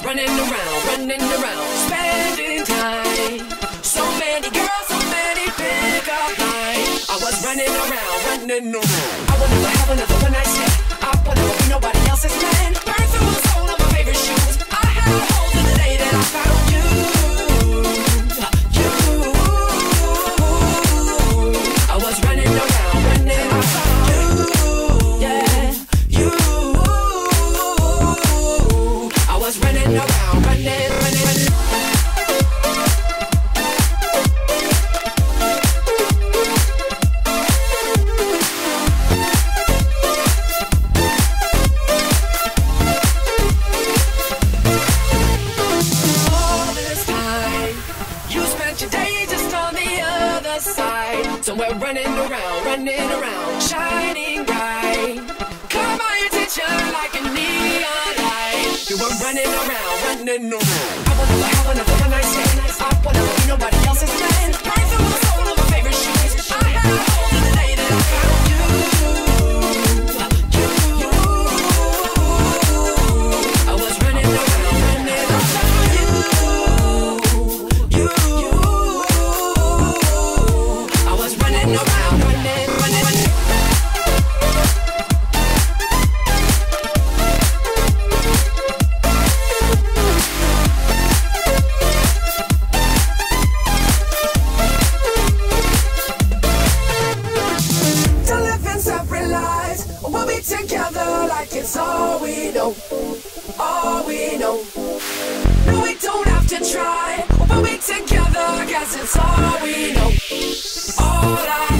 Running around, running around, spending time. So many girls, so many pickup lines. I was running around, running around. I would never have another one night stand. Side. Somewhere running around, running around, shining bright. Caught my attention like a neon light. You were running around, running around. I never have another one night stand. I never be nobody else's man. It's all we know, all we know. No, we don't have to try. We'll be together, guess it's all we know. All I